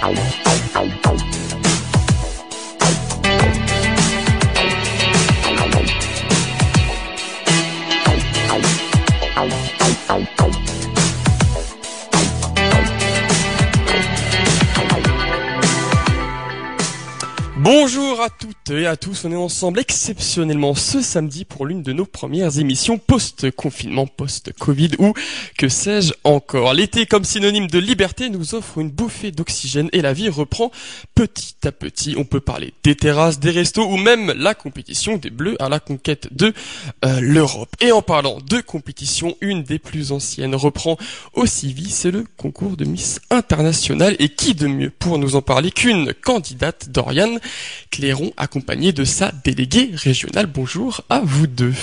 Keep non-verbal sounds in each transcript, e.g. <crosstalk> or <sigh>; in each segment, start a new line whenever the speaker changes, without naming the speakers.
Bye. Bonjour à toutes et à tous, on est ensemble exceptionnellement ce samedi pour l'une de nos premières émissions post-confinement, post-Covid ou que sais-je encore. L'été comme synonyme de liberté nous offre une bouffée d'oxygène et la vie reprend petit à petit. On peut parler des terrasses, des restos ou même la compétition des Bleus à la conquête de euh, l'Europe. Et en parlant de compétition, une des plus anciennes reprend aussi vie, c'est le concours de Miss International et qui de mieux pour nous en parler qu'une candidate Dorian Clairon, accompagné de sa déléguée régionale. Bonjour à vous deux.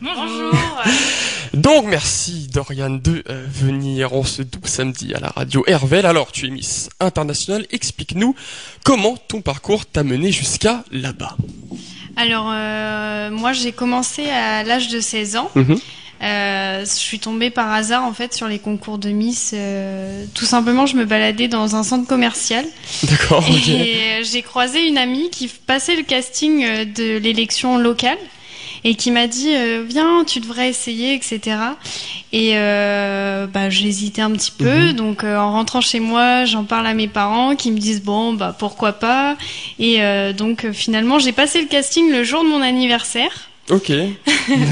Bonjour. <laughs>
Donc merci Dorian de euh, venir en ce doux samedi à la radio Hervel. Alors tu es Miss Internationale, explique-nous comment ton parcours t'a mené jusqu'à là-bas.
Alors euh, moi j'ai commencé à l'âge de 16 ans.
Mhm.
Je suis tombée par hasard en fait sur les concours de Miss. euh, tout simplement, je me baladais dans un centre commercial
D'accord,
et euh, j'ai croisé une amie qui passait le casting euh, de l'élection locale et qui m'a dit euh, viens, tu devrais essayer, etc. Et euh, bah, hésité un petit peu.
Mhm.
Donc euh, en rentrant chez moi, j'en parle à mes parents qui me disent bon bah pourquoi pas? Et euh, donc euh, finalement, j'ai passé le casting le jour de mon anniversaire.
Ok.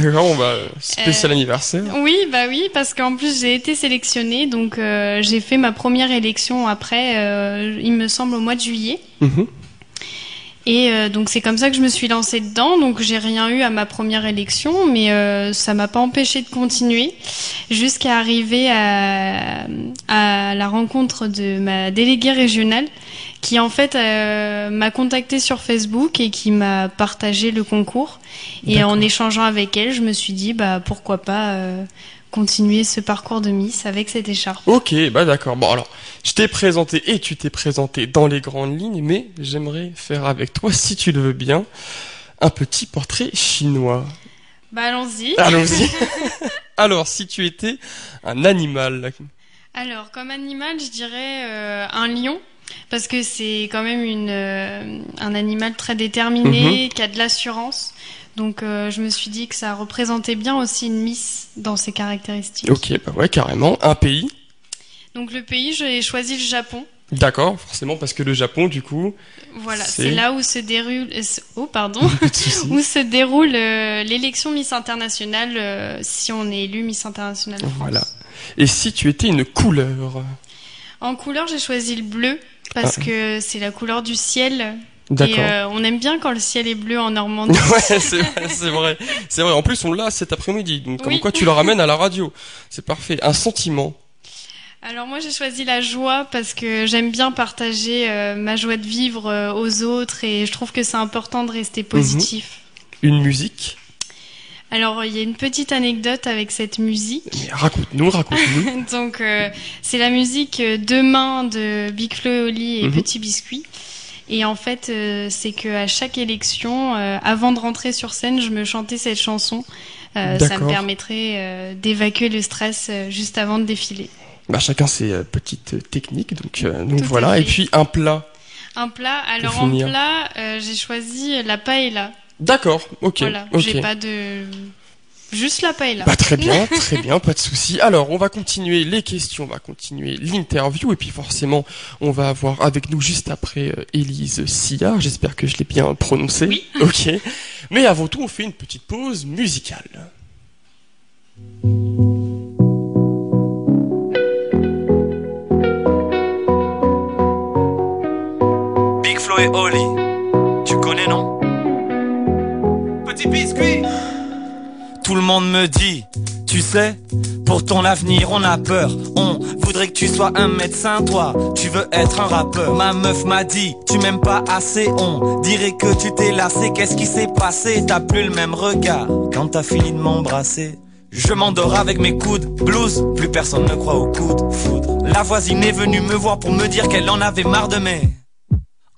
D'accord, on va spécial
Euh,
anniversaire.
Oui, bah oui, parce qu'en plus j'ai été sélectionnée, donc euh, j'ai fait ma première élection après, euh, il me semble au mois de juillet.
Mhm.
Et donc c'est comme ça que je me suis lancée dedans. Donc j'ai rien eu à ma première élection, mais ça m'a pas empêché de continuer jusqu'à arriver à, à la rencontre de ma déléguée régionale, qui en fait euh, m'a contactée sur Facebook et qui m'a partagé le concours. Et en échangeant avec elle, je me suis dit bah pourquoi pas euh, continuer ce parcours de Miss avec cette écharpe.
Ok, bah d'accord. Bon alors, je t'ai présenté et tu t'es présenté dans les grandes lignes, mais j'aimerais faire avec toi, si tu le veux bien, un petit portrait chinois.
Bah allons-y.
Allons-y. <laughs> alors, si tu étais un animal,
Alors, comme animal, je dirais euh, un lion, parce que c'est quand même une, euh, un animal très déterminé, qui a de l'assurance. Donc, euh, je me suis dit que ça représentait bien aussi une miss dans ses caractéristiques.
ok, bah ouais, carrément. Un pays,
Donc, le pays, j'ai choisi le Japon.
d'accord, forcément parce que le Japon, du coup,
Voilà,
C'est-
là où se déroule, euh, oh pardon, <laughs> où se déroule euh, l'élection Miss Internationale euh, si on est élu Miss Internationale. France.
Voilà. Et si tu étais une couleur,
En couleur, j'ai choisi le bleu parce que c'est la couleur du ciel. Et euh, on aime bien quand le ciel est bleu en Normandie. <laughs>
Ouais, c'est vrai, c'est vrai. En plus, on l'a cet après-midi. Donc, comme
Oui.
quoi, tu le ramènes à la radio. C'est parfait. Un sentiment.
Alors moi j'ai choisi la joie parce que j'aime bien partager euh, ma joie de vivre euh, aux autres et je trouve que c'est important de rester positif.
Une musique.
Alors il y a une petite anecdote avec cette musique.
Raconte-nous, raconte-nous. <laughs>
Donc euh, c'est la musique euh, Demain de Big Flo et Oli et
Mhm.
Petit Biscuit. Et en fait, euh, c'est que à chaque élection, euh, avant de rentrer sur scène, je me chantais cette chanson. Ça me permettrait d'évacuer le stress juste avant de défiler.
Bah, chacun ses petites techniques. Donc, donc voilà. Et puis, un plat.
Un plat. Alors en plat, j'ai choisi la paella.
D'accord. Ok.
Voilà, j'ai pas de juste la paella.
Bah, très bien, <laughs> très bien, pas de souci. Alors, on va continuer les questions, on va continuer l'interview, et puis forcément, on va avoir avec nous juste après euh, Élise Sillard. J'espère que je l'ai bien prononcé.
Oui. <laughs>
Ok. Mais avant tout, on fait une petite pause musicale.
Big Flo et Oli, tu connais non? Tout le monde me dit, tu sais, pour ton avenir on a peur. On voudrait que tu sois un médecin, toi, tu veux être un rappeur. Ma meuf m'a dit, tu m'aimes pas assez, on dirait que tu t'es lassé. Qu'est-ce qui s'est passé? T'as plus le même regard quand t'as fini de m'embrasser. Je m'endors avec mes coudes, blues, plus personne ne croit au coup de foudre. La voisine est venue me voir pour me dire qu'elle en avait marre de mes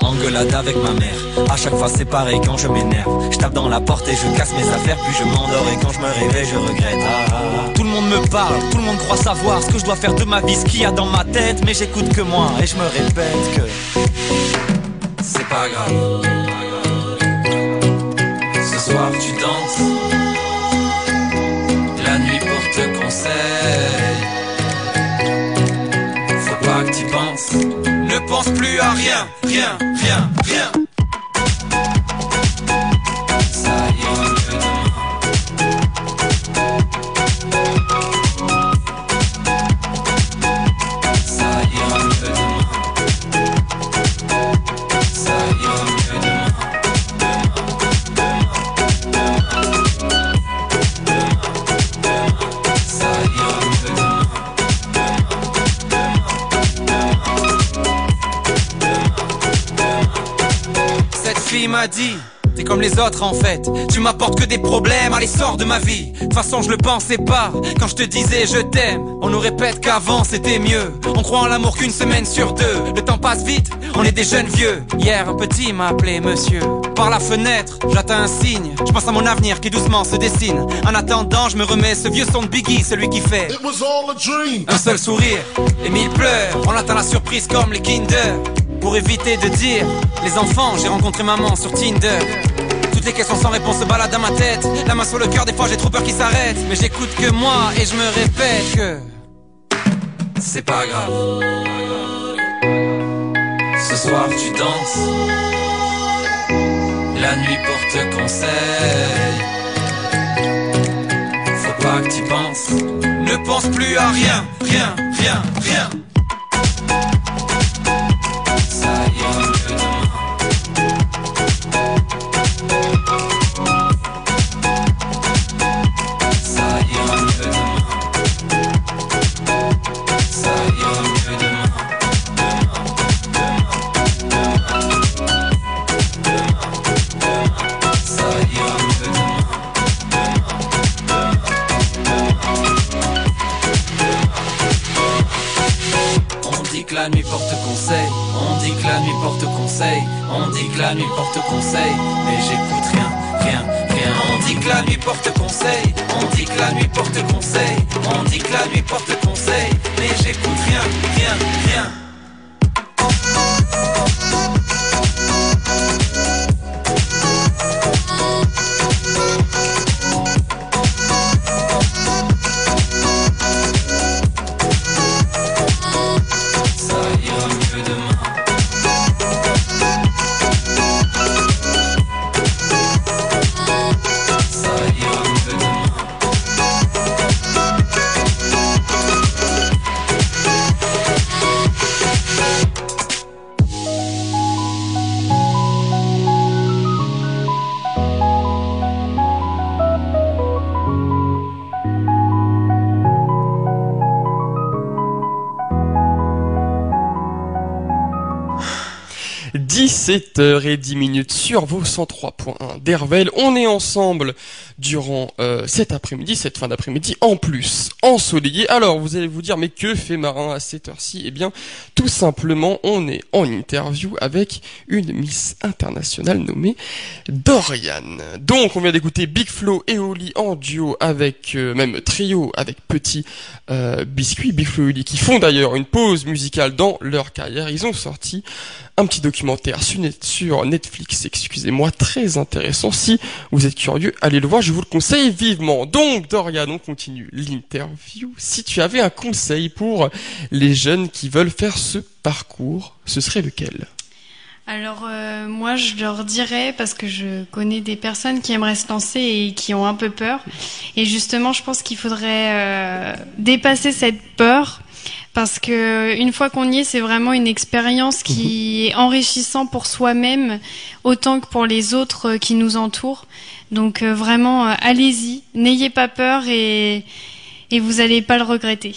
Engueulade avec ma mère, à chaque fois c'est pareil quand je m'énerve Je tape dans la porte et je casse mes affaires Puis je m'endors et quand je me réveille je regrette Ah, ah, ah. Tout le monde me parle, tout le monde croit savoir Ce que je dois faire de ma vie, ce qu'il y a dans ma tête Mais j'écoute que moi et je me répète que C'est pas grave. Ce soir tu danses. Plus à rien, rien, rien, rien. Les autres en fait, tu m'apportes que des problèmes, allez sors de ma vie. De toute façon je le pensais pas, quand je te disais je t'aime. On nous répète qu'avant c'était mieux, on croit en l'amour qu'une semaine sur deux. Le temps passe vite, on est des jeunes vieux. Hier un petit m'a appelé monsieur. Par la fenêtre, j'attends un signe, je pense à mon avenir qui doucement se dessine. En attendant je me remets ce vieux son de Biggie, celui qui fait Un seul sourire, et mille pleurs, on attend la surprise comme les Kinder. Pour éviter de dire Les enfants, j'ai rencontré maman sur Tinder Toutes les questions sans réponse se baladent dans ma tête. La main sur le cœur, des fois j'ai trop peur qu'il s'arrête. Mais j'écoute que moi et je me répète que C'est pas grave. Ce soir tu danses. La nuit porte conseil. Faut pas que tu penses. Ne pense plus à rien, rien, rien, rien. La que la nuit porte conseil, mais j'écoute rien, rien, rien. On dit que la nuit porte conseil, on dit que la nuit porte conseil, on dit que la nuit porte conseil, mais j'écoute rien, rien, rien.
h et 10 minutes sur vos 103.1 d'Hervel. On est ensemble durant euh, cet après-midi, cette fin d'après-midi, en plus ensoleillé. Alors, vous allez vous dire, mais que fait Marin à cette heure-ci? Eh bien, tout simplement, on est en interview avec une Miss internationale nommée Dorian. Donc, on vient d'écouter Big Flo et Oli en duo avec, euh, même trio avec Petit euh, Biscuit, Big Flo et Oli, qui font d'ailleurs une pause musicale dans leur carrière. Ils ont sorti un petit documentaire sur Netflix, excusez-moi, très intéressant. Si vous êtes curieux, allez le voir, je vous le conseille vivement. Donc, Dorian, on continue l'interview. Si tu avais un conseil pour les jeunes qui veulent faire ce parcours, ce serait lequel?
Alors euh, moi je leur dirais parce que je connais des personnes qui aimeraient se lancer et qui ont un peu peur et justement je pense qu'il faudrait euh, dépasser cette peur parce que une fois qu'on y est, c'est vraiment une expérience qui mhm. est enrichissante pour soi-même autant que pour les autres qui nous entourent. Donc euh, vraiment, euh, allez-y, n'ayez pas peur et, et vous n'allez pas le regretter.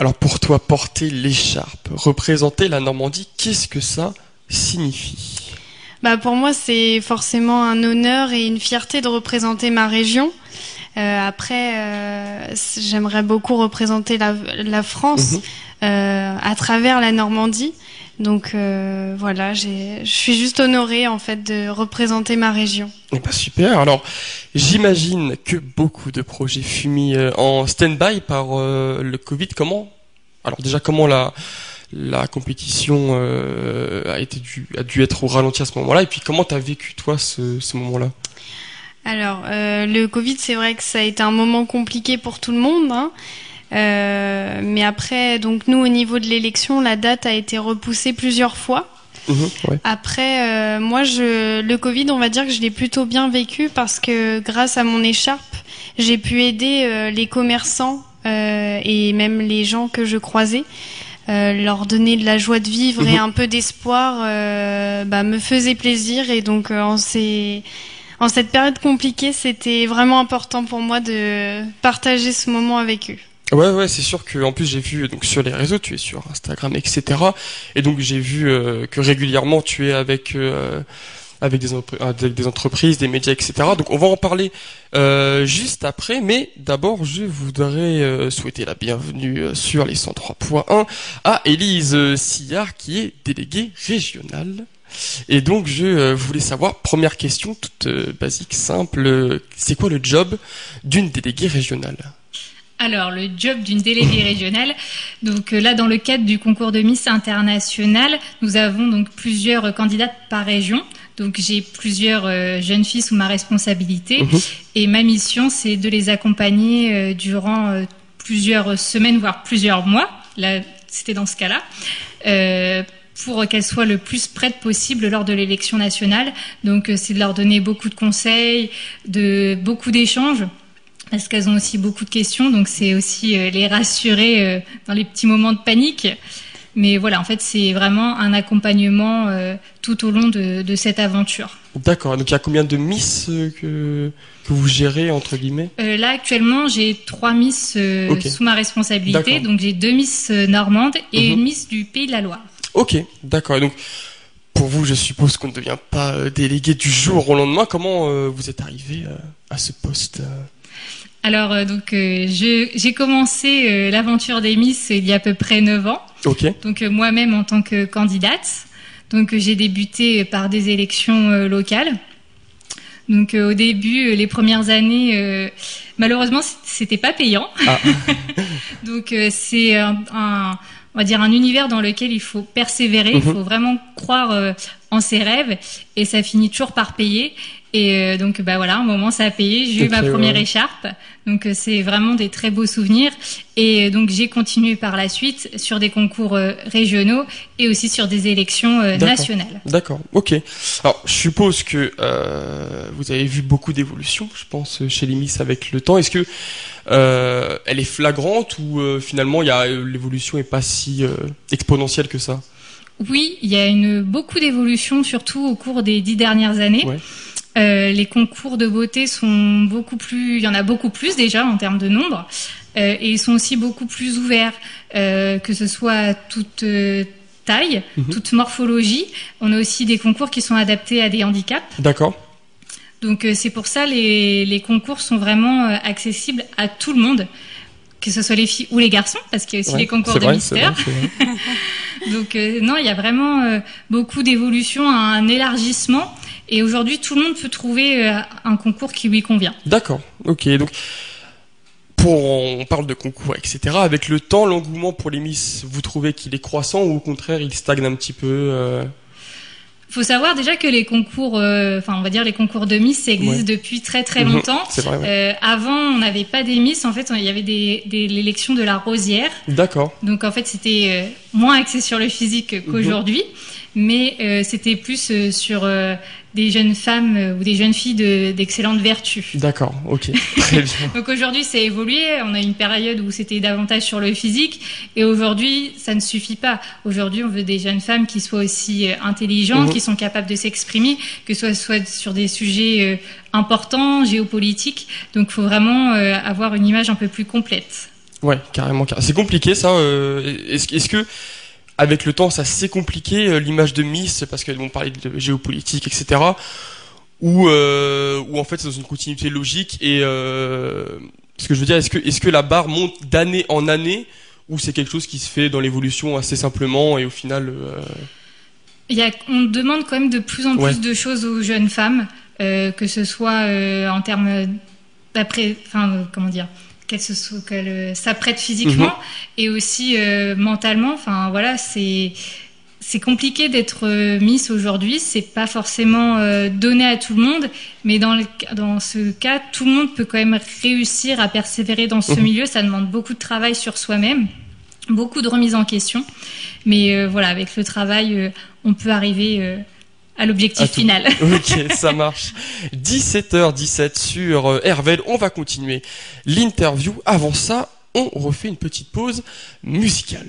Alors pour toi, porter l'écharpe, représenter la Normandie, qu'est-ce que ça signifie?
Bah pour moi, c'est forcément un honneur et une fierté de représenter ma région. Euh, après, euh, j'aimerais beaucoup représenter la, la France mhm. euh, à travers la Normandie. Donc euh, voilà, je suis juste honorée en fait de représenter ma région.
Eh ben, super. Alors j'imagine que beaucoup de projets fut mis en stand-by par le Covid. Comment Alors déjà comment la la compétition a été dû, a dû être au ralenti à ce moment-là? Et puis comment tu as vécu toi ce, ce moment-là?
Alors le Covid, c'est vrai que ça a été un moment compliqué pour tout le monde. Hein. Euh, mais après, donc nous, au niveau de l'élection, la date a été repoussée plusieurs fois. Mhm, après, euh, moi, je, le Covid, on va dire que je l'ai plutôt bien vécu parce que grâce à mon écharpe, j'ai pu aider euh, les commerçants et même les gens que je croisais. leur donner de la joie de vivre et mhm. un peu d'espoir bah, me faisait plaisir et donc en, ces, en cette période compliquée c'était vraiment important pour moi de partager ce moment avec eux.
Ouais, ouais, c'est sûr que en plus j'ai vu donc sur les réseaux, tu es sur Instagram, etc. Et donc j'ai vu euh, que régulièrement tu es avec euh, des, avec des entreprises, des médias, etc. Donc on va en parler euh, juste après, mais d'abord je voudrais souhaiter la bienvenue sur les 103.1 à Élise Sillard qui est déléguée régionale. Et donc je voulais savoir, première question toute basique, simple, c'est quoi le job d'une déléguée régionale?
Alors, le job d'une déléguée <coughs> régionale. Donc euh, là, dans le cadre du concours de Miss International, nous avons donc plusieurs candidates par région. Donc j'ai plusieurs euh, jeunes filles sous ma responsabilité mhm. et ma mission, c'est de les accompagner euh, durant plusieurs semaines, voire plusieurs mois. Là, c'était dans ce cas-là. Pour qu'elles soient le plus prêtes possible lors de l'élection nationale. Donc, c'est de leur donner beaucoup de conseils, de beaucoup d'échanges parce qu'elles ont aussi beaucoup de questions, donc c'est aussi euh, les rassurer euh, dans les petits moments de panique. Mais voilà, en fait, c'est vraiment un accompagnement euh, tout au long de, cette aventure.
D'accord. Donc, il y a combien de Miss que, que vous gérez, entre guillemets?
Là, actuellement, j'ai trois Miss sous ma responsabilité. Donc, j'ai deux Miss normandes et mhm. une Miss du Pays de la Loire.
Ok, d'accord. Donc, pour vous, je suppose qu'on ne devient pas délégué du jour au lendemain. Comment vous êtes arrivé à ce poste
alors, euh, donc, euh, j'ai commencé euh, l'aventure des Miss il y a à peu près 9 ans.
Ok.
Donc, moi-même en tant que candidate. Donc, j'ai débuté par des élections locales. Donc, au début, les premières années, malheureusement, c'était pas payant. Ah. <laughs> donc, c'est un, on va dire un univers dans lequel il faut persévérer, il mhm. faut vraiment croire en ses rêves, et ça finit toujours par payer. Et euh, donc, bah voilà, un moment, ça a payé. J'ai eu ma première écharpe. Donc, euh, c'est vraiment des très beaux souvenirs. Et euh, donc, j'ai continué par la suite sur des concours régionaux et aussi sur des élections nationales.
D'accord, ok. Alors, je suppose que vous avez vu beaucoup d'évolutions, je pense, chez les Miss avec le temps. Est-ce que elle est flagrante ou finalement, l'évolution est pas si exponentielle que ça?
Oui, il y a une, beaucoup d'évolutions, surtout au cours des dix dernières années. Ouais. Euh, les concours de beauté sont beaucoup plus, il y en a beaucoup plus déjà en termes de nombre, euh, et ils sont aussi beaucoup plus ouverts, euh, que ce soit à toute taille, mhm. toute morphologie. On a aussi des concours qui sont adaptés à des handicaps.
D'accord.
Donc c'est pour ça les, les concours sont vraiment accessibles à tout le monde, que ce soit les filles ou les garçons, parce qu'il y a aussi les concours de mystère. <laughs> Donc non, il y a vraiment beaucoup d'évolution, un élargissement. Et aujourd'hui, tout le monde peut trouver euh, un concours qui lui convient.
D'accord. Ok. Donc, pour, on parle de concours, etc. Avec le temps, l'engouement pour les Miss, vous trouvez qu'il est croissant ou au contraire, il stagne un petit peu euh?
Faut savoir déjà que les concours, euh, enfin on va dire les concours de Miss, ça existe depuis très très mhm. longtemps.
Vrai,
euh, avant, on n'avait pas des Miss. En fait, il y avait des, des l'élection de la Rosière.
D'accord.
Donc en fait, c'était euh, moins axé sur le physique qu'aujourd'hui, mhm. mais c'était plus sur des jeunes femmes euh, ou des jeunes filles d'excellentes vertus.
D'accord, ok, <laughs> très bien.
Donc aujourd'hui, c'est évolué. On a une période où c'était davantage sur le physique, et aujourd'hui, ça ne suffit pas. Aujourd'hui, on veut des jeunes femmes qui soient aussi euh, intelligentes, mhm. qui sont capables de s'exprimer, que ce soit sur des sujets euh, importants, géopolitiques. Donc, il faut vraiment avoir une image un peu plus complète.
Ouais, carrément. C'est compliqué ça. Est-ce est que avec le temps, ça s'est compliqué euh, l'image de Miss parce qu'elles vont parler de géopolitique, etc. Ou euh, ou en fait c'est dans une continuité logique et euh, ce que je veux dire, est-ce que la barre monte d'année en année ou c'est quelque chose qui se fait dans l'évolution assez simplement et au final euh...
Il y a, on demande quand même de plus en plus de choses aux jeunes femmes, que ce soit en termes d'après, enfin comment dire, qu'elle s'apprête physiquement mhm. et aussi mentalement. Enfin voilà, c'est c'est compliqué d'être euh, Miss aujourd'hui. C'est pas forcément euh, donné à tout le monde, mais dans, le, dans ce cas, tout le monde peut quand même réussir à persévérer dans ce mhm. milieu. Ça demande beaucoup de travail sur soi-même, beaucoup de remise en question. Mais euh, voilà, avec le travail, on peut arriver à l'objectif final. <laughs>
ok, ça marche. 17h17 sur Hervel. On va continuer l'interview. Avant ça, on refait une petite pause musicale.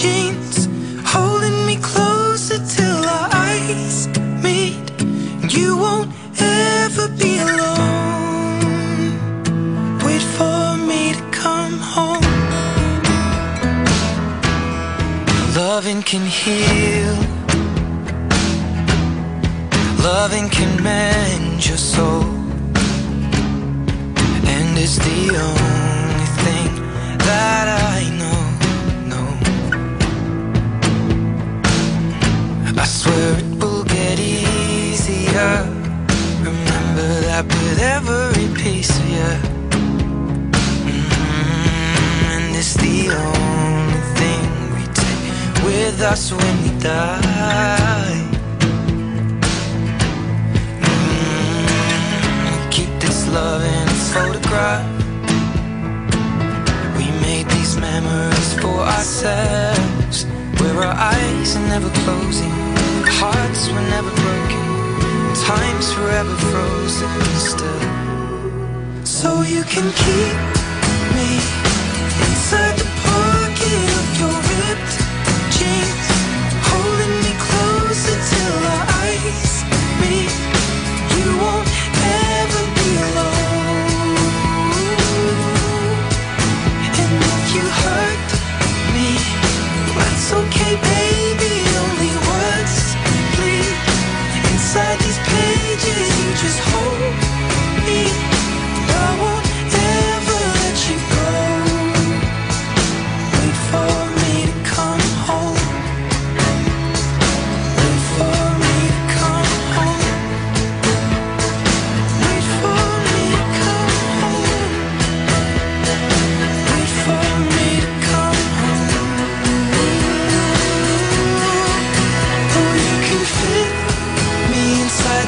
jeans Holding me closer till our eyes meet. You won't ever be alone. Wait for me to come home. Loving can heal. Loving can mend your soul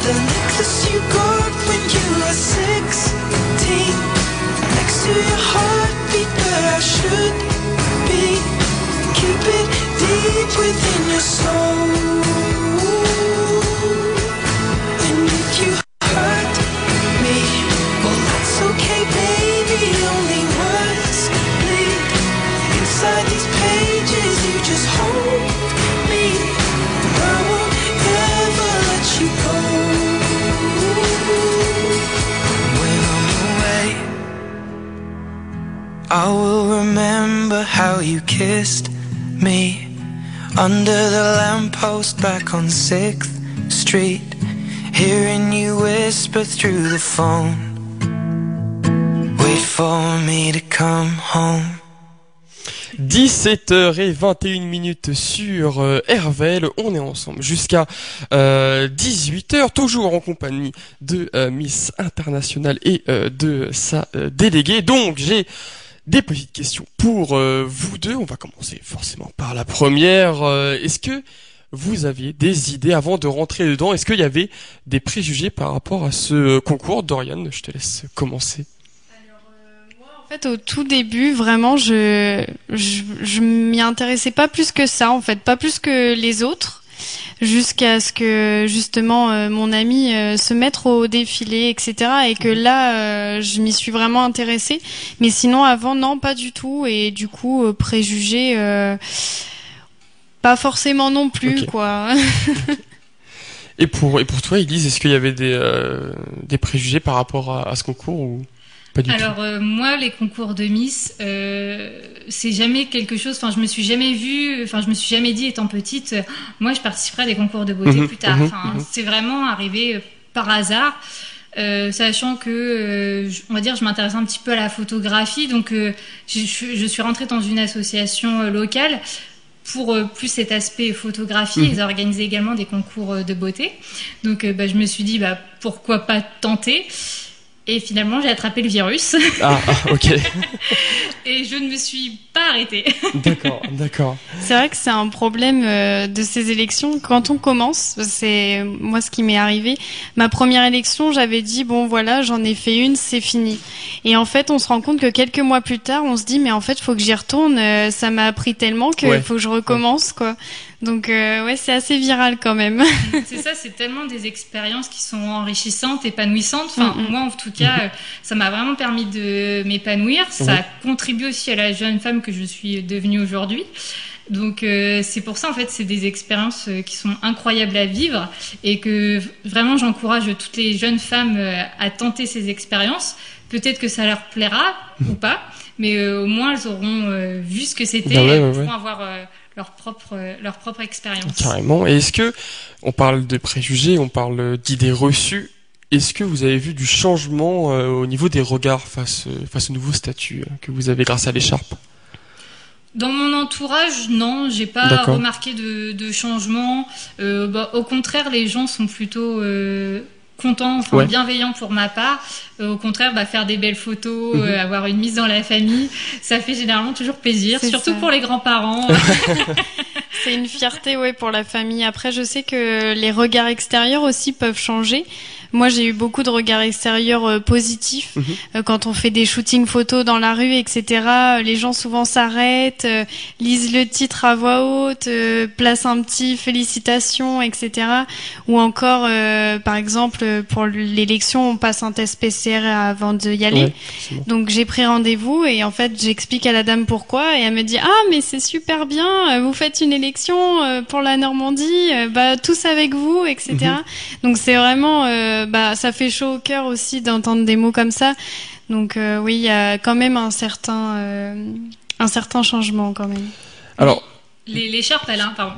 the necklace you got when you were 16 Next to your heartbeat where I should be. Keep it deep within your soul kissed me Under the lamppost back on 6th Street Hearing you whisper through the phone. Wait for me to come home.
17h21 minutes sur euh, RVL, on est ensemble jusqu'à euh, 18h, toujours en compagnie de euh, Miss International et euh, de sa euh, déléguée. Donc j'ai des petites questions pour euh, vous deux. On va commencer forcément par la première. Euh, Est-ce que vous aviez des idées avant de rentrer dedans? Est-ce qu'il y avait des préjugés par rapport à ce concours? Dorian, je te laisse commencer.
En fait, au tout début, vraiment, je, je, je m'y intéressais pas plus que ça, en fait, pas plus que les autres, jusqu'à ce que justement euh, mon ami euh, se mette au défilé, etc. Et que là, euh, je m'y suis vraiment intéressée. Mais sinon, avant, non, pas du tout. Et du coup, préjugés, pas forcément non plus, quoi. <laughs>
Et pour et pour toi, Elise, est-ce qu'il y avait des des préjugés par rapport à, à ce concours ou? Pas du
Alors euh, moi, les concours de Miss, euh, c'est jamais quelque chose. Enfin, je me suis jamais vue. Enfin, je me suis jamais dit étant petite, euh, moi, je participerai à des concours de beauté
Mhm,
plus tard.
mhm,
Enfin,
mhm.
c'est vraiment arrivé par hasard. Euh, sachant que, euh, je- on va dire, je m'intéresse un petit peu à la photographie, donc euh, je, suis rentrée dans une association locale pour plus cet aspect photographie. Ils organisaient également des concours de beauté, donc bah, je me suis dit, bah, pourquoi pas tenter? Et finalement, j'ai attrapé le virus.
Ah, ah, ok, <laughs>
Et je ne me suis pas arrêtée.
d'accord, d'accord.
C'est vrai que c'est un problème euh, de ces élections quand on commence. C'est moi ce qui m'est arrivé. Ma première élection, j'avais dit bon voilà, j'en ai fait une, c'est fini. Et en fait, on se rend compte que quelques mois plus tard, on se dit mais en fait, faut que j'y retourne. euh, ça m'a appris tellement qu'il
Ouais.
faut que je recommence quoi. Donc euh, ouais, c'est assez viral quand même. <laughs>
c'est ça, c'est tellement des expériences qui sont enrichissantes, épanouissantes. Enfin,
Mm, mm.
moi, en tout cas, euh, ça m'a vraiment permis de m'épanouir. Ça contribue aussi à la jeune femme que je suis devenue aujourd'hui. Donc euh, c'est pour ça en fait c'est des expériences euh, qui sont incroyables à vivre et que vraiment j'encourage toutes les jeunes femmes euh, à tenter ces expériences. Peut-être que ça leur plaira ou pas, mais au moins elles auront vu ce que c'était
Bah ouais,
avoir leur propre euh, leur propre expérience.
Carrément. Et est-ce que on parle de préjugés, on parle d'idées reçues Est-ce que vous avez vu du changement euh, au niveau des regards face euh, face au nouveau statut que vous avez grâce à l'écharpe?
Dans mon entourage, non, j'ai pas remarqué de, de changement. Euh, bah, au contraire, les gens sont plutôt euh, enfin,
Ouais.
bienveillants pour ma part. Euh, au contraire, bah, faire des belles photos,
Mhm.
euh, avoir une mise dans la famille, ça fait généralement toujours plaisir, surtout
ça.
pour les grands-parents. <laughs>
C'est une fierté, ouais, pour la famille. Après, je sais que les regards extérieurs aussi peuvent changer. Moi, j'ai eu beaucoup de regards extérieurs euh, positifs. Euh, quand on fait des shootings photos dans la rue, etc. Les gens souvent s'arrêtent, euh, lisent le titre à voix haute, euh, placent un petit félicitations, etc. Ou encore, euh, par exemple, pour l'élection, on passe un test PCR avant d'y aller.
Ouais.
Donc j'ai pris rendez-vous et en fait j'explique à la dame pourquoi et elle me dit ah mais c'est super bien vous faites une élection pour la Normandie bah tous avec vous etc
Mhm.
donc c'est vraiment euh, bah ça fait chaud au cœur aussi d'entendre des mots comme ça donc euh, oui il y a quand même un certain euh, un certain changement quand même
Alors,
Les- L'écharpe, elle a, un- pardon.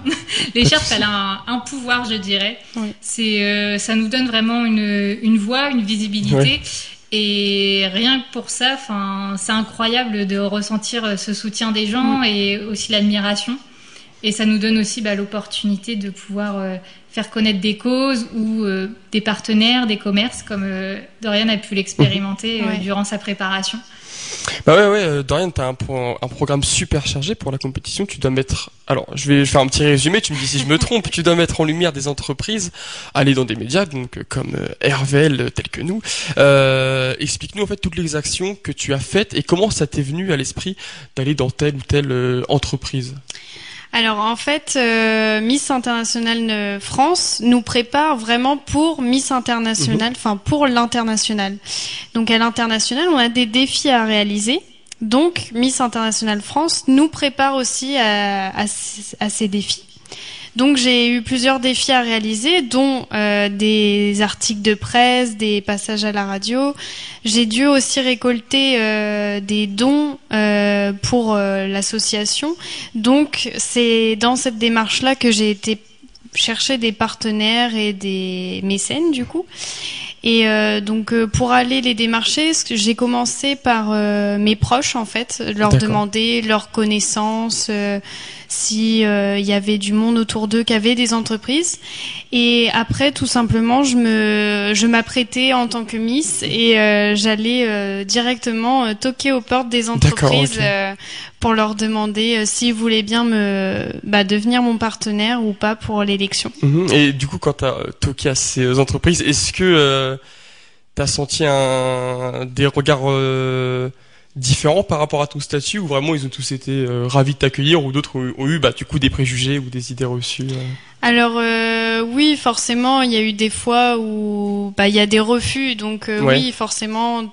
L'écharpe, elle a un, un pouvoir, je dirais.
Oui.
C'est, euh, ça nous donne vraiment une, une voix, une visibilité. Et rien que pour ça, enfin, c'est incroyable de ressentir euh, ce soutien des gens et aussi l'admiration. Et ça nous donne aussi bah, l'opportunité de pouvoir euh, faire connaître des causes ou euh, des partenaires, des commerces, comme euh, Dorian a pu l'expérimenter euh,
Ouais.
durant sa préparation.
bah ouais, ouais, Dorian, t'as un, pro- un programme super chargé pour la compétition. Tu dois mettre, alors, je vais faire un petit résumé. Tu me dis si je me trompe. tu dois mettre en lumière des entreprises, aller dans des médias, donc comme euh, tels que nous. Euh, Explique-nous en fait toutes les actions que tu as faites et comment ça t'est venu à l'esprit d'aller dans telle ou telle euh, entreprise?
Alors en fait, euh, Miss International euh, France nous prépare vraiment pour Miss International, enfin pour l'international. Donc à l'international, on a des défis à réaliser. Donc Miss International France nous prépare aussi à, à à ces défis. Donc j'ai eu plusieurs défis à réaliser, dont euh, des articles de presse, des passages à la radio. J'ai dû aussi récolter euh, des dons euh, pour euh, l'association. Donc c'est dans cette démarche-là que j'ai été chercher des partenaires et des mécènes du coup. Et euh, donc euh, pour aller les démarcher, j'ai commencé par euh, mes proches en fait, leur demander leurs connaissances, euh, si euh, y avait du monde autour d'eux qui avait des entreprises. Et après tout simplement, je me je m'apprêtais en tant que Miss et euh, j'allais euh, directement euh, toquer aux portes des entreprises pour leur demander s'ils voulaient bien me bah, devenir mon partenaire ou pas pour l'élection.
Mhm. Et du coup, quand tu as toqué à ces entreprises, est-ce que tu as senti un, des regards différents par rapport à ton statut ou vraiment ils ont tous été euh, ravis de t'accueillir ou d'autres ont, ont eu bah, du coup des préjugés ou des idées reçues euh
Alors euh, oui, forcément, il y a eu des fois où bah il y a des refus, donc euh,
Ouais.
oui, forcément,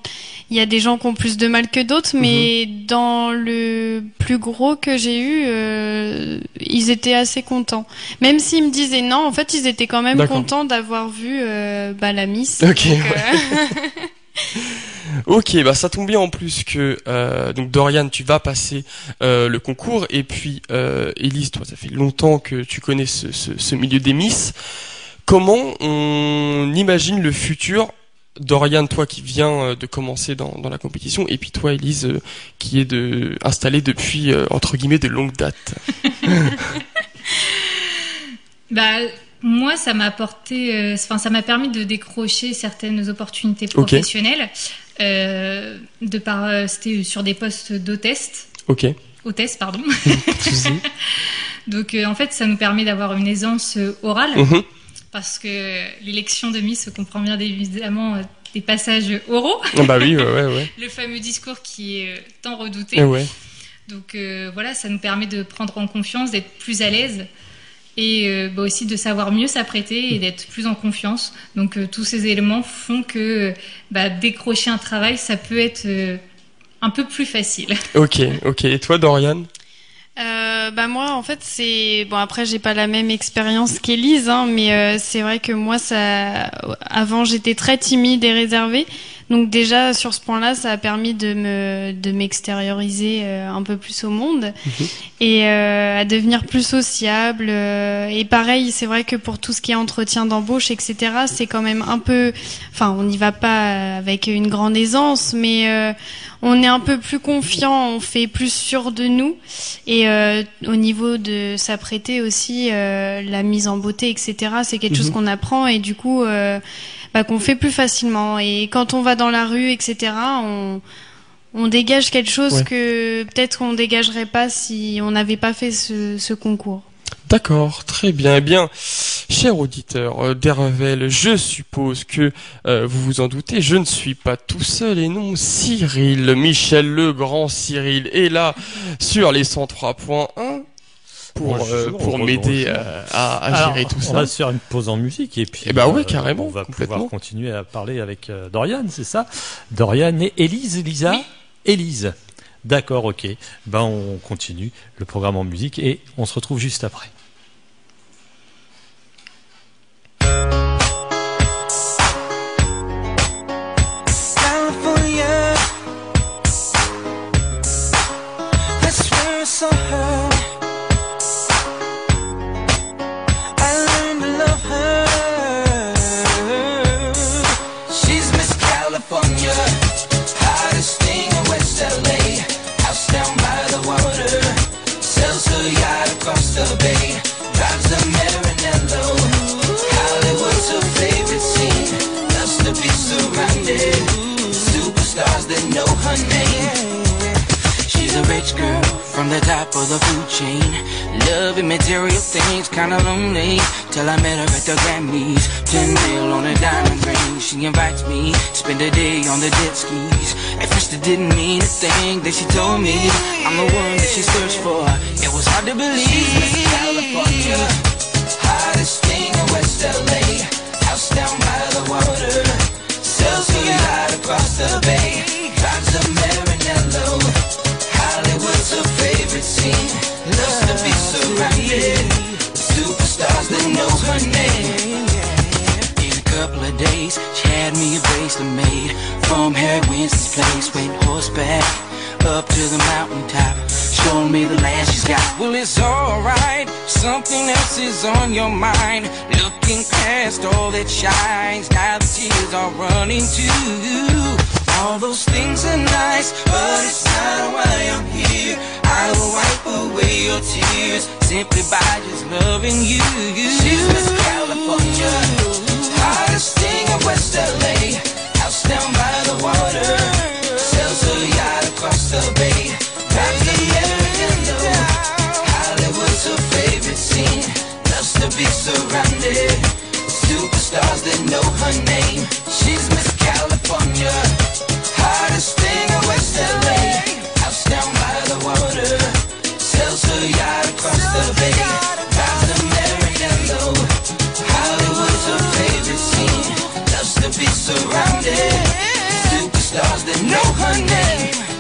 il y a des gens qui ont plus de mal que d'autres, mais dans le plus gros que j'ai eu, euh, ils étaient assez contents. Même s'ils me disaient non, en fait, ils étaient quand même contents d'avoir vu euh, bah, la Miss.
Ok,
Donc,
ouais. <laughs> <laughs> Ok, bah ça tombe bien en plus que euh, donc Dorian, tu vas passer euh, le concours et puis euh, Elise, toi, ça fait longtemps que tu connais ce, ce, ce milieu des Miss. Comment on imagine le futur? Dorian, toi qui viens euh, de commencer dans, dans la compétition, et puis toi, Elise, qui est de installée depuis entre guillemets de longue date. <laughs> <laughs>
Bah, moi, ça m'a apporté, euh, ça m'a permis de décrocher certaines opportunités professionnelles. Euh, de par, euh, c'était sur des postes d'hôtesse,
Ok.
hôtesse, pardon. <laughs> <laughs> Donc, en fait, ça nous permet d'avoir une aisance orale,
Mhm.
parce que l'élection de Miss comprend bien évidemment des passages oraux,
Ah bah oui, ouais, ouais, ouais. <laughs>
le fameux discours qui est tant redouté.
Eh ouais.
Donc voilà, ça nous permet de prendre en confiance, d'être plus à l'aise et euh, bah, aussi de savoir mieux s'apprêter et d'être plus en confiance. Donc euh, tous ces éléments font que euh, bah, décrocher un travail, ça peut être euh, un peu plus facile. <laughs>
Ok, ok. Et toi, Dorian
Euh, bah moi en fait c'est bon après j'ai pas la même expérience qu'Élise hein, mais euh, c'est vrai que moi ça avant j'étais très timide et réservée donc déjà sur ce point-là ça a permis de me de m'extérioriser euh, un peu plus au monde et euh, à devenir plus sociable euh, et pareil c'est vrai que pour tout ce qui est entretien d'embauche etc c'est quand même un peu enfin on n'y va pas avec une grande aisance mais euh, on est un peu plus confiant, on fait plus sûr de nous. Et euh, au niveau de s'apprêter aussi, euh, la mise en beauté, etc., c'est quelque chose
Mhm.
qu'on apprend et du coup, euh, bah, qu'on fait plus facilement. Et quand on va dans la rue, etc., on, on dégage quelque chose
Ouais.
que peut-être qu'on dégagerait pas si on n'avait pas fait ce, ce concours.
D'accord, très bien. Eh bien, cher auditeur euh, d'Hervel, je suppose que euh, vous vous en doutez, je ne suis pas tout seul et non Cyril, Michel le grand Cyril est là sur les 103.1 pour euh, pour m'aider euh, à, à
Alors,
gérer tout
on
ça.
va se faire une pause en musique et puis
ouais, carrément,
on va pouvoir continuer à parler avec euh, Dorian, c'est ça? Dorian et Élise, Lisa? Élise. D'accord, ok. Ben on continue le programme en musique et on se retrouve juste après.
Rich girl from the top of the food chain. Loving material things, kinda lonely. Till I met her at the Grammys. Ten mil on a diamond ring. She invites me to spend a day on the jet skis. At first it didn't mean a thing. Then she told me I'm the one that she searched for. It was hard to believe. She's Miss California, hottest thing in West LA. House down by the water. Sells her yacht across the bay. Name. In a couple of days, she had me a bracelet made from Harry Winston's place. Went horseback up to the mountaintop, showing me the land she's got. Well, it's alright. Something else is on your mind. Looking past all that shines. Now the tears are running too. All those things are nice, but it's not why I'm here. I will wipe away your tears simply by just loving you. She's Miss California, hottest thing in West LA. House down by the water, sells a yacht across the bay. Drives American low. Hollywood's her favorite scene. Loves to be surrounded superstars that know her name. She's Miss California, hottest thing in West LA. The water, sells her yacht across the bay. Drives the American low. Hollywood's her favorite scene. Loves to be surrounded superstars that know her name.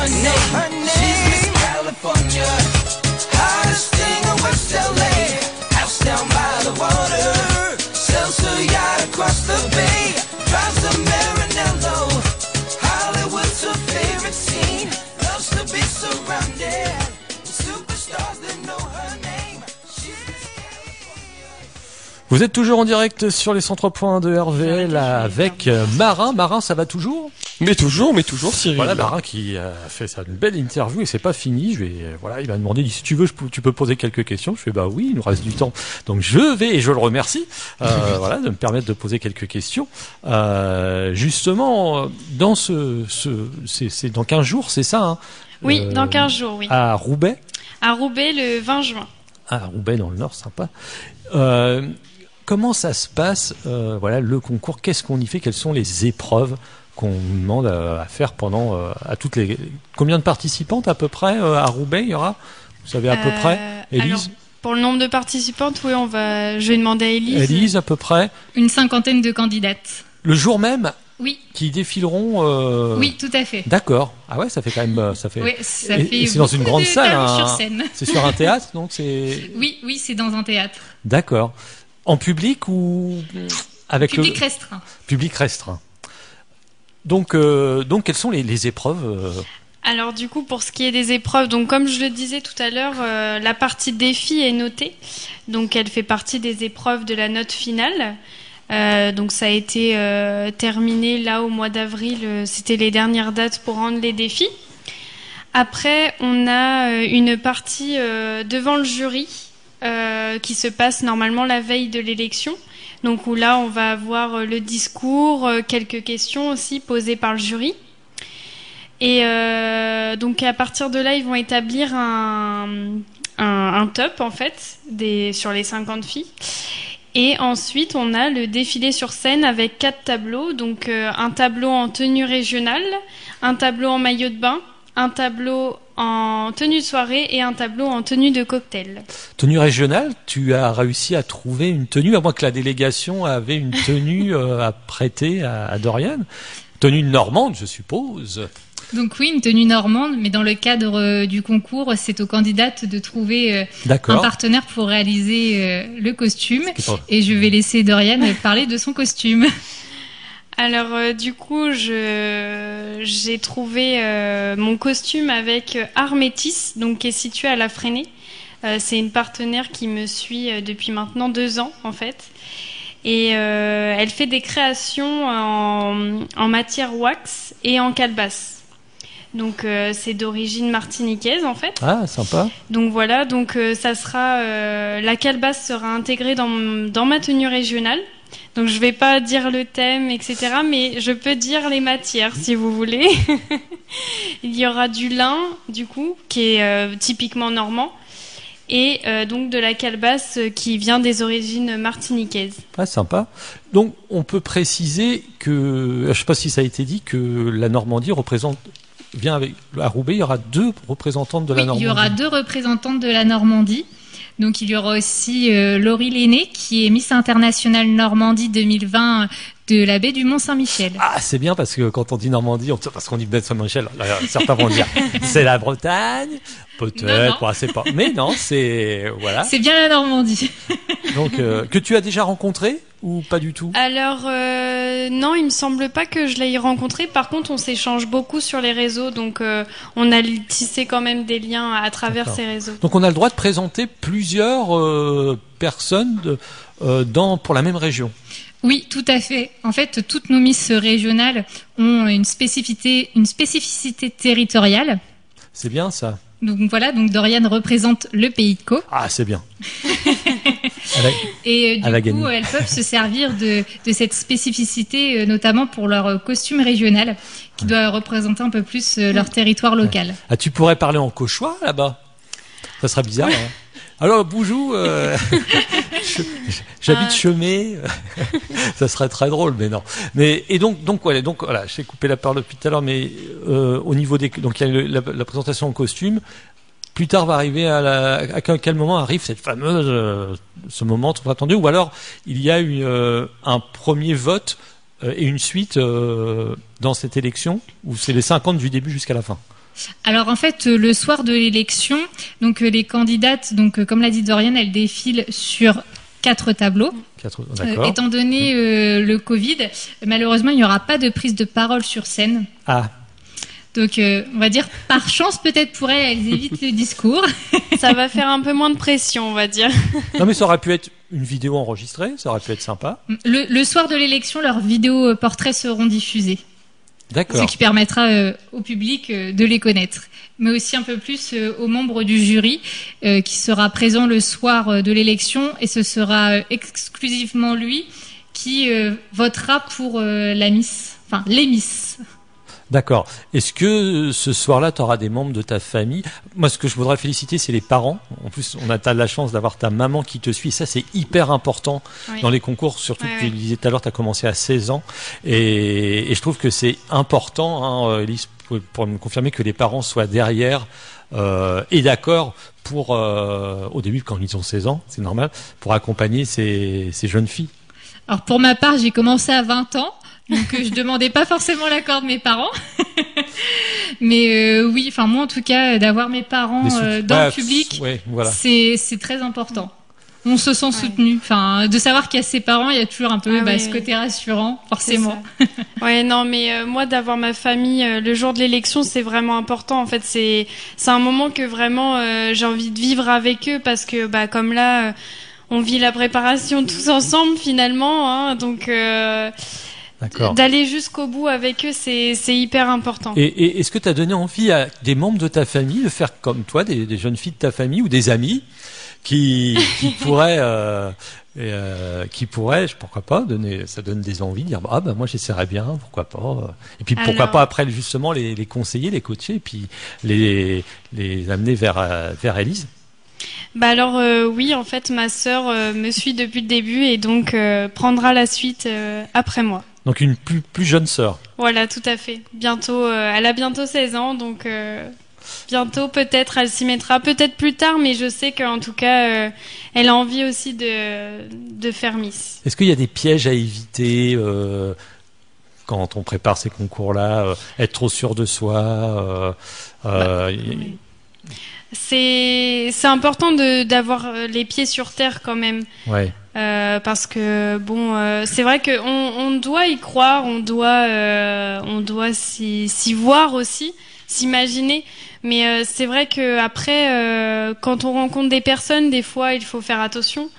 That know her name. She's Miss California, hottest thing in West LA. House down by the water, sells her yacht across the bay. Drives the Maranello. Hollywood's her favorite scene. Loves to be surrounded with superstars that know her name. She's Miss California.
Vous êtes toujours en direct sur les 103.1 de RVL avec euh, Marin. Marin, ça va toujours?
Mais toujours, mais toujours, Cyril.
Voilà, Marin qui a fait ça une belle interview et c'est pas fini. Je vais, euh, voilà, il m'a demandé si tu veux, je tu peux poser quelques questions. Je fais bah oui, il nous reste du temps, donc je vais et je le remercie, euh, <laughs> voilà, de me permettre de poser quelques questions. Euh, justement, euh, dans ce, ce c'est, c'est dans 15 jours, c'est ça hein?
Oui,
Euh,
dans 15 jours, oui.
À Roubaix?
À Roubaix le 20 juin.
Ah, Roubaix dans le Nord, sympa. Euh, comment ça se passe, euh, voilà, le concours? Qu'est-ce qu'on y fait? Quelles sont les épreuves? Qu'on nous demande à, à faire pendant euh, à toutes les combien de participantes à peu près euh, à Roubaix il y aura? Vous savez à peu
Euh,
près
alors,
Élise
pour le nombre de participantes, oui, on va. Je vais demander à Élise.
Élise à peu près
Une cinquantaine de candidates.
le jour même?
Oui,
qui défileront. euh,
oui, tout à fait.
D'accord. Ah ouais, ça fait quand même euh, ça fait.
Oui, ça
Et-
fait
et c'est dans une grande
de
salle,
talents
hein.
sur scène.
C'est sur un théâtre donc c'est <laughs>
Oui, oui, c'est dans un théâtre.
d'accord. En public ou avec
Public
le
restreint.
public restreint. Donc, euh, donc quelles sont les, épreuves euh,
Alors du coup, pour ce qui est des épreuves, donc comme je le disais tout à l'heure, euh, la partie défi est notée. Donc elle fait partie des épreuves de la note finale. Donc ça a été terminé là au mois d'avril. C'était les dernières dates pour rendre les défis. Après, on a une partie devant le jury qui se passe normalement la veille de l'élection. Donc où là, on va avoir euh, le discours, euh, quelques questions aussi posées par le jury. Et euh, donc à partir de là, ils vont établir un, top en fait sur les 50 filles. Et ensuite, on a le défilé sur scène avec quatre tableaux. Donc un tableau en tenue régionale, un tableau en maillot de bain, un tableau en tenue de soirée et un tableau en tenue de cocktail.
tenue régionale Tu as réussi à trouver une tenue, à moins que la délégation avait une tenue <laughs> euh, à prêter à, à Dorian Tenue normande, je suppose.
Donc oui, une tenue normande, mais dans le cadre euh, du concours, c'est aux candidates de trouver euh, un partenaire pour réaliser euh, le costume. Et je vais laisser Dorian parler de son costume. <laughs>
Alors euh, du coup, j'ai trouvé euh, mon costume avec euh, Armétis, donc qui est situé à La Fresnay. Euh, c'est une partenaire qui me suit depuis maintenant deux ans en fait, et elle fait des créations en, en matière wax et en calebasse. Donc c'est d'origine martiniquaise en fait.
Ah, sympa.
Donc voilà, donc ça sera la calebasse sera intégrée dans, dans ma tenue régionale. Donc je vais pas dire le thème, etc. Mais je peux dire les matières si vous voulez. <laughs> Il y aura du lin, du coup, qui est euh, typiquement normand, et euh, donc de la calebasse euh, qui vient des origines martiniquaises.
Ah, sympa. Donc, on peut préciser que, je sais pas si ça a été dit, que la Normandie représente vient avec à Roubaix. Il y aura deux représentantes de la
Oui, il
Normandie.
y aura deux représentantes de la Normandie. Donc il y aura aussi euh, Laurie Lenné, qui est Miss Internationale Normandie 2020 de la baie du Mont-Saint-Michel.
Ah, c'est bien parce que quand on dit Normandie, on, parce qu'on dit baie de Saint-Michel, certains vont dire <laughs> c'est la Bretagne, peut-être, ouais, c'est pas. Mais non, c'est voilà.
C'est bien la Normandie.
Donc euh, que tu as déjà rencontré ou pas du tout
Alors euh, non, il me semble pas que je l'ai rencontré. Par contre, on s'échange beaucoup sur les réseaux, donc euh, on a tissé quand même des liens à travers ces réseaux.
Donc on a le droit de présenter plusieurs euh, personnes de- euh, dans pour la même région.
Oui, tout à fait. En fait, toutes nos Miss régionales ont une spécificité, une spécificité territoriale.
C'est bien ça.
Donc voilà, donc Dorian représente le pays de Caux.
Ah, c'est bien. <laughs>
Et euh, du coup,
gagné.
elles peuvent se servir de, de cette spécificité, euh, notamment pour leur euh, costume régional, qui doit représenter un peu plus euh, leur territoire local.
Ah, tu pourrais parler en cauchois là-bas? Ça serait bizarre. hein. <laughs> Alors, bonjour, euh, <laughs> j'habite
Ah.
Chemet. <laughs> ça serait très drôle, mais non. Mais et donc, donc voilà, donc voilà, j'ai coupé la parole depuis tout à l'heure, mais euh, au niveau des, donc il y a le- la, la présentation en costume. Plus tard va arriver à, la, à quel moment arrive cette fameuse, euh, ce moment trop attendu, ou alors il y a euh, un premier vote et une suite dans cette élection, où c'est les 50 du début jusqu'à la fin?
Alors en fait, euh, le soir de l'élection, donc euh, les candidates, donc euh, comme l'a dit Dorian, elles défilent sur quatre tableaux.
Quatre-
Euh,
D'accord.
étant donné euh, le Covid, malheureusement, il n'y aura pas de prise de parole sur scène.
Ah,
Donc, euh, on va dire, par chance, peut-être pour elles, elles évitent le discours.
Ça va faire un peu moins de pression, on va dire.
non mais ça aurait pu être une vidéo enregistrée, ça aurait pu être sympa.
Le, le soir de l'élection, leurs vidéos portraits seront diffusés, ce qui permettra euh, au public euh, de les connaître, mais aussi un peu plus euh, aux membres du jury qui sera présent le soir de l'élection, et ce sera exclusivement lui qui votera pour la Miss, enfin les Miss.
D'accord. Est-ce que euh, ce soir-là, tu auras des membres de ta famille? Moi, ce que je voudrais féliciter, c'est les parents. En plus, on a t'as la chance d'avoir ta maman qui te suit. Ça, c'est hyper important
Oui.
dans les concours, surtout que tu disais tout à l'heure, tu as commencé à 16 ans. Et, et je trouve que c'est important, hein, euh, Elise, pour, pour me confirmer que les parents soient derrière euh, et d'accord pour, euh, au début, quand ils ont 16 ans, c'est normal, pour accompagner ces, ces jeunes filles.
Alors pour ma part, j'ai commencé à 20 ans, donc euh, je demandais pas forcément l'accord de mes parents. <laughs> Mais euh, oui, enfin moi en tout cas, euh, d'avoir mes parents euh, dans
Ouais,
le public,
ouais, voilà.
c'est c'est très important. On se sent soutenu. Enfin, de savoir qu'il y a ses parents, il y a toujours un peu
Ah
bah,
oui,
ce
oui.
côté rassurant, forcément.
Ouais, non, mais euh, moi d'avoir ma famille euh, le jour de l'élection, c'est vraiment important. En fait, c'est c'est un moment que vraiment euh, j'ai envie de vivre avec eux parce que bah comme là, euh, on vit la préparation tous ensemble finalement, hein, donc euh. D'aller jusqu'au bout avec eux, c'est hyper important.
Et, et est-ce que tu as donné envie à des membres de ta famille de faire comme toi, des, des jeunes filles de ta famille ou des amis qui, qui <laughs> pourraient, euh, euh, qui pourraient, pourquoi pas, donner, ça donne des envies, dire ah bah moi j'essaierais bien, pourquoi pas. Et puis pourquoi
Alors-
pas après justement les, les conseiller, les coacher, et puis les, les amener vers euh, vers Elise.
Bah alors euh, oui, en fait, ma sœur euh, me suit depuis le début et donc euh, prendra la suite après moi.
Donc une plus plus jeune sœur.
Voilà, tout à fait. Bientôt, euh, elle a bientôt 16 ans, donc euh, bientôt peut-être elle s'y mettra, peut-être plus tard, mais je sais qu'en tout cas, euh, elle a envie aussi de, de faire Miss.
Est-ce qu'il y a des pièges à éviter quand on prépare ces concours-là Être trop sûr de soi y-
C'est important d'avoir les pieds sur terre quand même.
ouais.
Euh, parce que bon, euh, c'est vrai qu'on on doit y croire, on doit, euh, on doit s'y voir aussi, s'imaginer. Mais euh, c'est vrai que après, euh, quand on rencontre des personnes, des fois, il faut faire attention.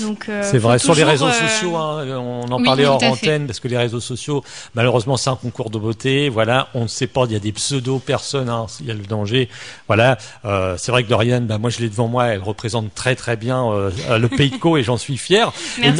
Donc, euh,
C'est vrai, sur les réseaux
euh,
sociaux, hein, on en
oui,
parlait hors antenne, parce que les réseaux sociaux, malheureusement, c'est un concours de beauté. Voilà, on ne sait pas, il y a des pseudo-personnes, hein, il y a le danger. Voilà, euh, c'est vrai que Dorian, bah, moi je l'ai devant moi, elle représente très très bien le pays de Caux et j'en suis fier. <laughs> Et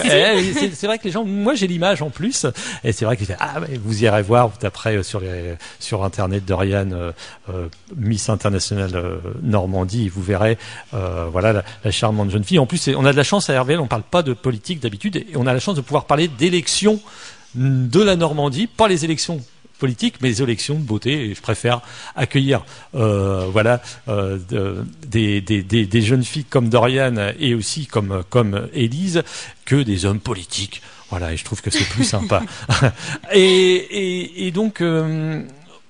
c'est vrai que les gens, moi j'ai l'image en plus, et c'est vrai disent, ah, vous irez voir, euh, sur, les, sur internet Dorian, euh, euh, Miss Internationale euh, Normandie, vous verrez, voilà, la, la charmante jeune fille. En plus, on a de la chance à RVL, on parle pas de politique d'habitude, et on a la chance de pouvoir parler d'élections de la Normandie, pas les élections politique, mais des élections de beauté. Et je préfère accueillir, euh, voilà, euh, des, des, des, des, jeunes filles comme Dorian et aussi comme comme Élise que des hommes politiques. Voilà, et je trouve que c'est plus sympa. <laughs> et, et, et, donc. Euh,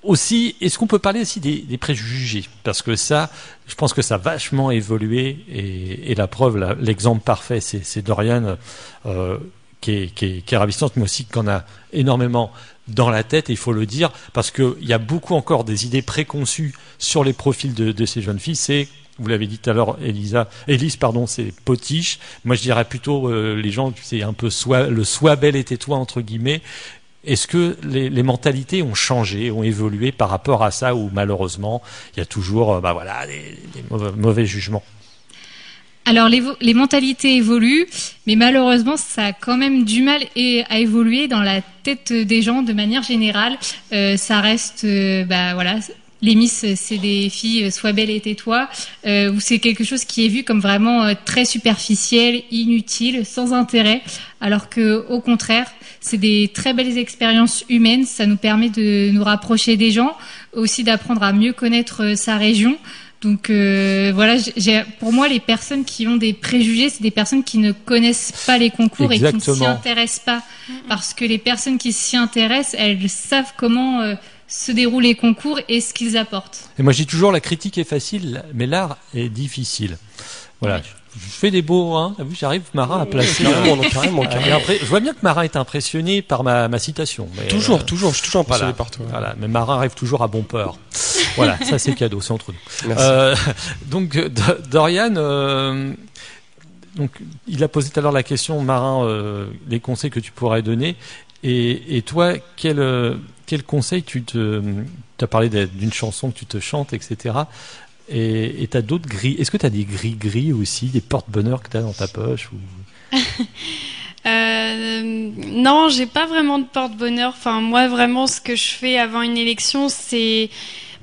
aussi, est-ce qu'on peut parler aussi des, préjugés? Parce que ça, je pense que ça a vachement évolué et, la preuve, l'exemple parfait, c'est Dorian euh, qui, est, qui, est, qui, est, ravissante, mais aussi qu'on a énormément dans la tête, et il faut le dire, parce qu'il y a beaucoup encore des idées préconçues sur les profils de, ces jeunes filles. C'est, vous l'avez dit tout à l'heure, Elisa, Elise, pardon, c'est potiche. Moi, je dirais plutôt euh, les gens, c'est un peu le soit belle et tais-toi entre guillemets. Est-ce que les, mentalités ont changé, ont évolué par rapport à ça, ou malheureusement, il y a toujours, euh, bah voilà, des, mauvais, jugements?
Alors les, les, mentalités évoluent, mais malheureusement ça a quand même du mal à évoluer dans la tête des gens de manière générale. Euh, ça reste, euh, bah voilà, les Miss c'est des filles sois belle et tais-toi, euh, où c'est quelque chose qui est vu comme vraiment euh, très superficiel, inutile, sans intérêt, alors que au contraire c'est des très belles expériences humaines. Ça nous permet de nous rapprocher des gens, aussi d'apprendre à mieux connaître euh, sa région. Donc euh, voilà, pour moi, les personnes qui ont des préjugés, c'est des personnes qui ne connaissent pas les concours
Exactement.
et qui ne s'y intéressent pas. Parce que les personnes qui s'y intéressent, elles savent comment euh, se déroulent les concours et ce qu'ils apportent.
Et moi, je dis toujours, la critique est facile, mais l'art est difficile. Voilà. Je fais des beaux, hein. Vu, j'arrive, Marin, à placer.
Carrément, carrément, <laughs> carrément.
Après, je vois bien que Marin est impressionné par ma, ma citation. Mais
toujours,
euh,
toujours, je suis toujours impressionné
voilà,
par toi.
Voilà, mais Marin arrive toujours à bon port. voilà, ça c'est cadeau, c'est entre nous.
Merci.
Euh, <laughs> donc, Dorian, euh, donc, il a posé tout à l'heure la question, Marin, euh, les conseils que tu pourrais donner. Et, et toi, quel, euh, quel conseil tu te. Tu as parlé d'une chanson que tu te chantes, etc. Et tu as d'autres gris. Est-ce que tu as des gris-gris aussi, des porte-bonheur que tu as dans ta poche ou... <laughs>
euh, Non, j'ai pas vraiment de porte-bonheur. Enfin, moi, vraiment, ce que je fais avant une élection, c'est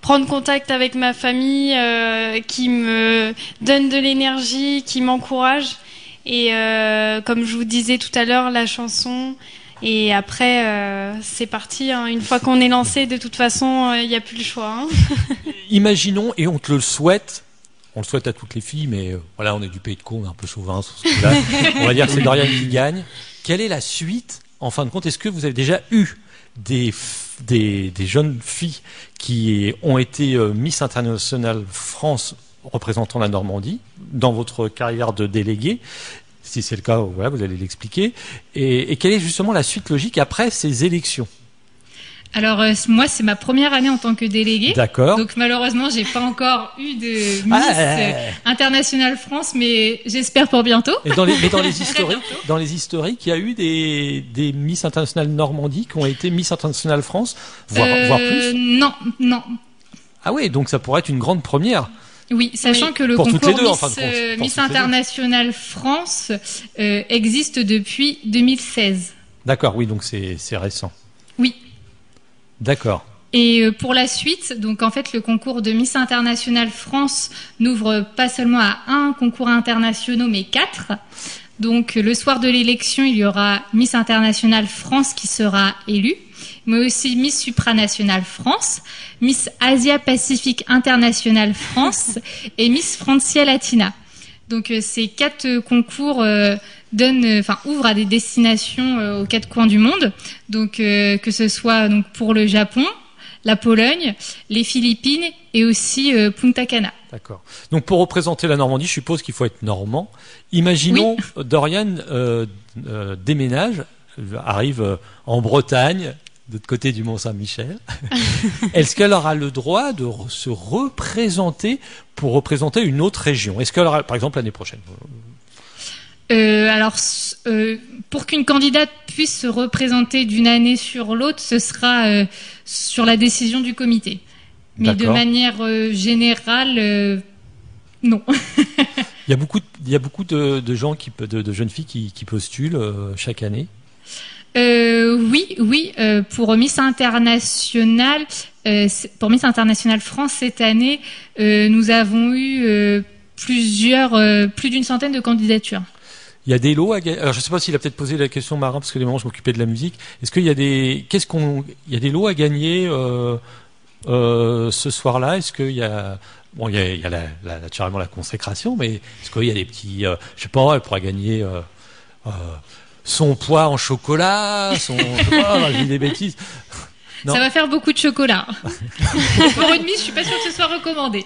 prendre contact avec ma famille euh, qui me donne de l'énergie, qui m'encourage. Et euh, comme je vous disais tout à l'heure, la chanson. Et après, euh, c'est parti. Hein. Une fois qu'on est lancé, de toute façon, il n'y a plus le choix. Hein. <laughs>
Imaginons, et on te le souhaite, on le souhaite à toutes les filles, mais euh, voilà, on est du pays de con, on est un peu chauvin sur ce coup-là. <laughs> on va dire que c'est Dorian qui gagne. Quelle est la suite, en fin de compte? Est-ce que vous avez déjà eu des, des, des jeunes filles qui ont été euh, Miss International France représentant la Normandie dans votre carrière de délégué? Si c'est le cas, voilà, vous allez l'expliquer. Et, et, quelle est justement la suite logique après ces élections?
Alors euh, moi c'est ma première année en tant que déléguée.
D'accord.
Donc malheureusement j'ai pas encore eu de <laughs> Miss
Ah,
euh, International France, mais j'espère pour bientôt.
Et dans les, mais dans <laughs> les historiques, dans les historiques, il y a eu des, des Miss International Normandie qui ont été Miss International France, voire,
Euh,
voire plus?
Non, non.
Ah oui, donc ça pourrait être une grande première.
Oui, sachant que le
Pour
concours
les deux, en
Miss,
fin de compte.
euh, Miss. International France euh, existe depuis 2016.
D'accord, oui, donc c'est c'est récent.
Oui.
D'accord.
Et euh, pour la suite, donc en fait, le concours de Miss International France n'ouvre pas seulement à un concours international, mais quatre. Donc le soir de l'élection, il y aura Miss International France qui sera élue, mais aussi Miss Supranational France, Miss Asia Pacifique International France <laughs> et Miss Francia Latina. Donc euh, ces quatre concours euh, donnent, euh, enfin ouvrent à des destinations euh, aux quatre coins du monde. Donc euh, que ce soit donc pour le Japon, la Pologne, les Philippines et aussi euh, Punta Cana.
D'accord. Donc pour représenter la Normandie, je suppose qu'il faut être normand. Imaginons Dorian euh, euh, déménage, arrive en Bretagne, de l'autre côté du Mont Saint-Michel. <laughs> Est-ce qu'elle aura le droit de se représenter pour représenter une autre région? Est-ce qu'elle aura, par exemple, l'année prochaine?
Euh, alors, euh, pour qu'une candidate puisse se représenter d'une année sur l'autre, ce sera euh, sur la décision du comité. Mais de manière générale, non. <laughs>
Il y a beaucoup, de, il y a beaucoup de, de gens qui, pe- de, de jeunes filles qui, qui postulent chaque année.
Euh, oui, oui, euh, pour Miss International, euh, pour Miss International France cette année, euh, nous avons eu plusieurs, plus d'une centaine de candidatures.
Il y a des lots à. Alors je sais pas s'il a peut-être posé la question Marin parce que des moments je m'occupais de la musique. Est-ce qu'il y a des qu'est-ce qu'on il y a des lots à gagner ce soir-là? Est-ce qu'il y a bon il y a, la, naturellement la consécration, mais est-ce qu'il y a des petits euh, je sais pas, elle pourra gagner son poids en chocolat, son je dis <laughs> des bêtises. Non.
Ça va faire beaucoup de chocolat. <laughs> Pour une mise, je suis pas sûre que ce soit recommandé.